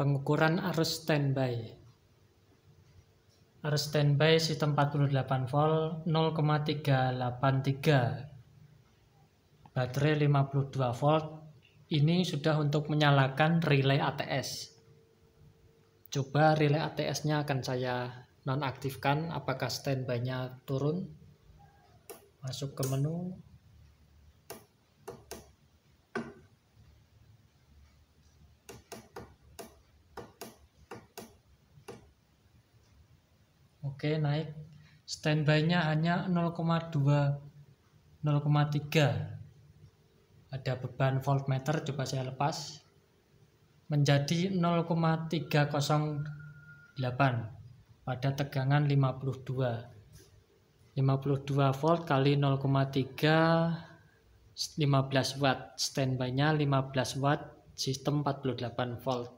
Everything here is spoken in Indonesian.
Pengukuran arus standby. Arus standby sistem 48 volt 0,383. Baterai 52 volt. Ini sudah untuk menyalakan relay ATS. Coba relay ATS-nya akan saya nonaktifkan apakah standby-nya turun. Masuk ke menu Oke, naik. Standby-nya hanya 0,2 0,3. Ada beban voltmeter coba saya lepas. Menjadi 0,308 pada tegangan 52. 52 volt kali 0,3 15 watt. Standby-nya 15 watt, sistem 48 volt.